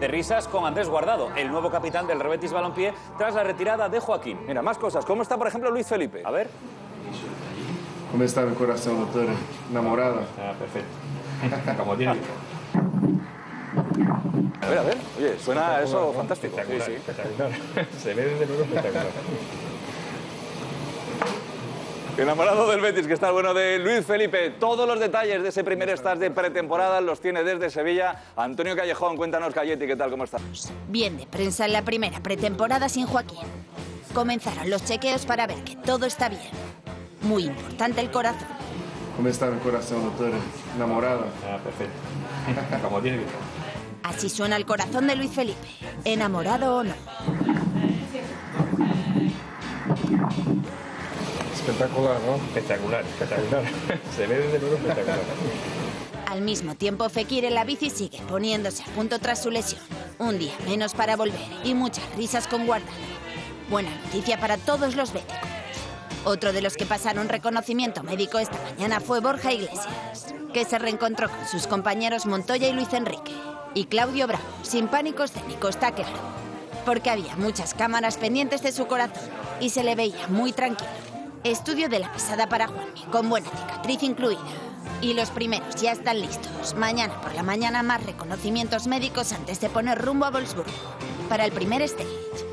de risas con Andrés Guardado, el nuevo capitán del Rebetis Balompié, tras la retirada de Joaquín. Mira, más cosas. ¿Cómo está, por ejemplo, Luis Felipe? A ver. ¿Cómo está mi corazón, doctor? Enamorado. Ah, perfecto. Como tiene A ver, a ver. Oye, suena eso fantástico. Sí, Espectacular, sí. espectacular. Se ve desde luego espectacular. Enamorado del Betis, que está el bueno de Luis Felipe. Todos los detalles de ese primer start de pretemporada los tiene desde Sevilla. Antonio Callejón, cuéntanos, Cayeti, ¿qué tal? ¿Cómo estás? Bien de prensa en la primera pretemporada sin Joaquín. Comenzaron los chequeos para ver que todo está bien. Muy importante el corazón. ¿Cómo está mi corazón, doctor? Enamorado. Ah, perfecto. Como tiene que. Así suena el corazón de Luis Felipe, enamorado o no. Espectacular, ¿no? Espectacular, espectacular. Se ve desde luego espectacular. Al mismo tiempo, Fekir en la bici sigue poniéndose a punto tras su lesión. Un día menos para volver y muchas risas con Guardado. Buena noticia para todos los béticos. Otro de los que pasaron reconocimiento médico esta mañana fue Borja Iglesias, que se reencontró con sus compañeros Montoya y Luis Enrique. Y Claudio Bravo, sin pánico escénico, está claro. Porque había muchas cámaras pendientes de su corazón y se le veía muy tranquilo. Estudio de la pesada para Juanmi, con buena cicatriz incluida. Y los primeros ya están listos. Mañana por la mañana más reconocimientos médicos antes de poner rumbo a Wolfsburgo para el primer stage.